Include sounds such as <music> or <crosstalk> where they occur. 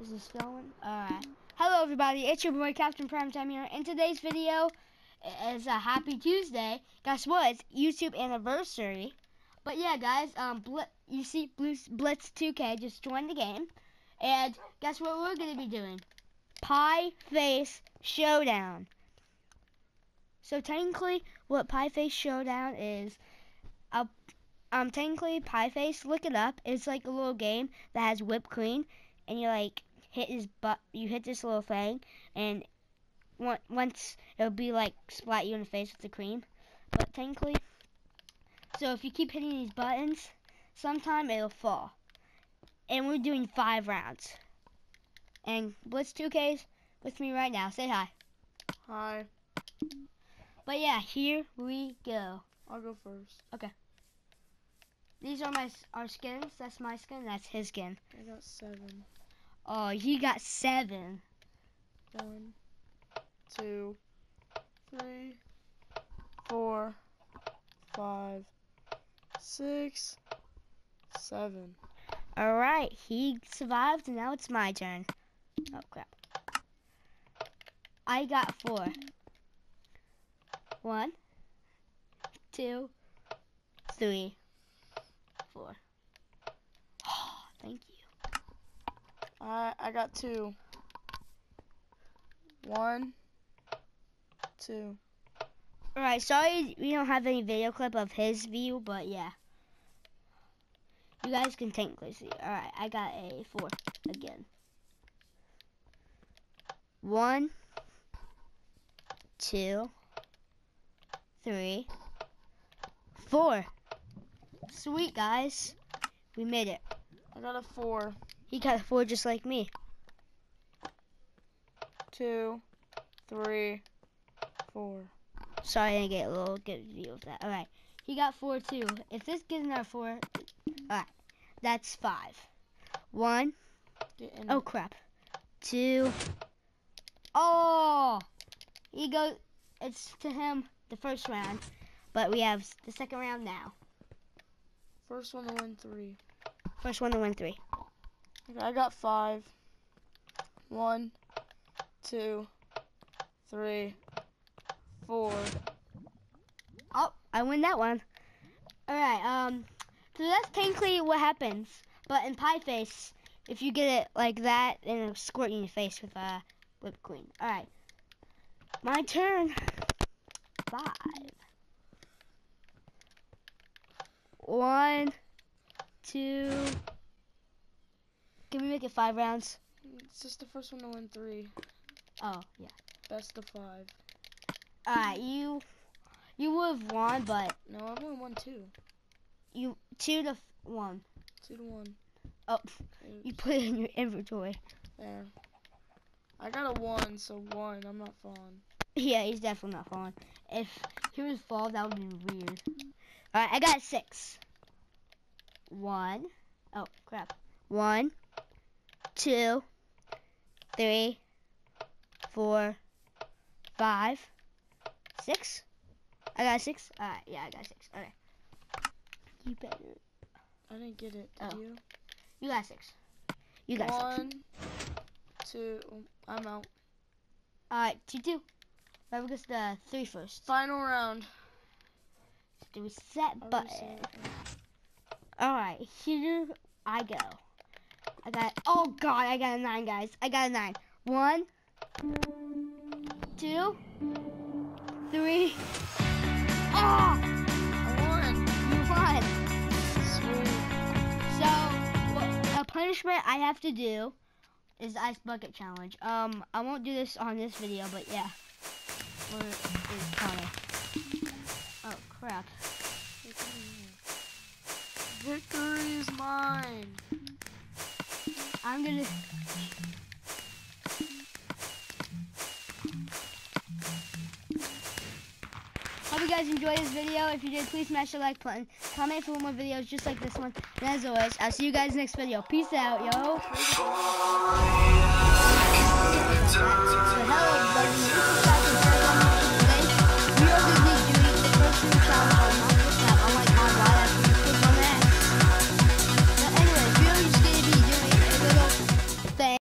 Is this going? Alright. Hello everybody, it's your boy Captain Primetime here. In today's video is a happy Tuesday. Guess what? It's YouTube anniversary. But yeah guys, um Bl you see Blitz, Blitz 2K just joined the game. And guess what we're gonna be doing? Pie Face Showdown. So technically what Pie Face Showdown is uh, um technically Pie Face, look it up. It's like a little game that has whipped cream and you're like hit his butt. You hit this little thing, and once it'll be like splat you in the face with the cream. But technically, so if you keep hitting these buttons, sometime it'll fall. And we're doing five rounds. And Blitz 2K's with me right now. Say hi. Hi. But yeah, here we go. I'll go first. Okay. These are my our skins. That's my skin. That's his skin. I got seven. Oh, he got seven. One, two, three, four, five, six, seven. All right, he survived, and now it's my turn. Oh, crap. I got four. One, two, three, four. Oh, <gasps> thank you. I I got two. One, two. Alright, sorry we don't have any video clip of his view, but yeah. You guys can technically see. Alright, I got a four again. One, two, three, four. Sweet, guys. We made it. I got a four. He got four just like me. Two, three, four. Sorry, I didn't get a little good view of that. All right, he got four too. If this gives another four, all right, that's five. One. Oh crap. Two. Oh, he goes. It's to him the first round, but we have the second round now. First one to win three. First one to win three. Okay, I got five. One, two, three, four. Oh, I win that one. Alright, um, so that's technically what happens. But in Pie Face, if you get it like that, then it'll squirt in your face with uh, whipped cream. Alright. My turn. Five. One, two, can we make it five rounds? It's just the first one to win three. Oh, yeah. Best of five. Alright, you you would have won, but no, I only won two. You two to one. Two to one. Oh, Oops. you put it in your inventory. There. I got a one, so one. I'm not falling. Yeah, he's definitely not falling. If he was fall, that would be weird. Alright, I got six. One. Oh, crap. One two, three, four, five, six. I got six. All right, yeah, I got six. Okay. You better. I didn't get it. Did oh. you? You got six. You got One, six. two. I'm out. All right, two, two. Whoever gets the three first. Final round. Do we set button. All right, here I go. I got, oh God, I got a nine, guys. I got a nine. One, two, three. Oh! I won. You won. Sweet. So, well, a punishment I have to do is ice bucket challenge. Um, I won't do this on this video, but yeah. Oh crap. Victory is mine. I'm gonna... Hope you guys enjoyed this video. If you did, please smash the like button. Comment for more videos just like this one. And as always, I'll see you guys next video. Peace out, yo.